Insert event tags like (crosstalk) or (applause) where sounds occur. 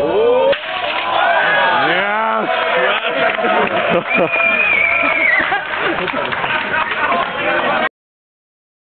오. 야. (laughs)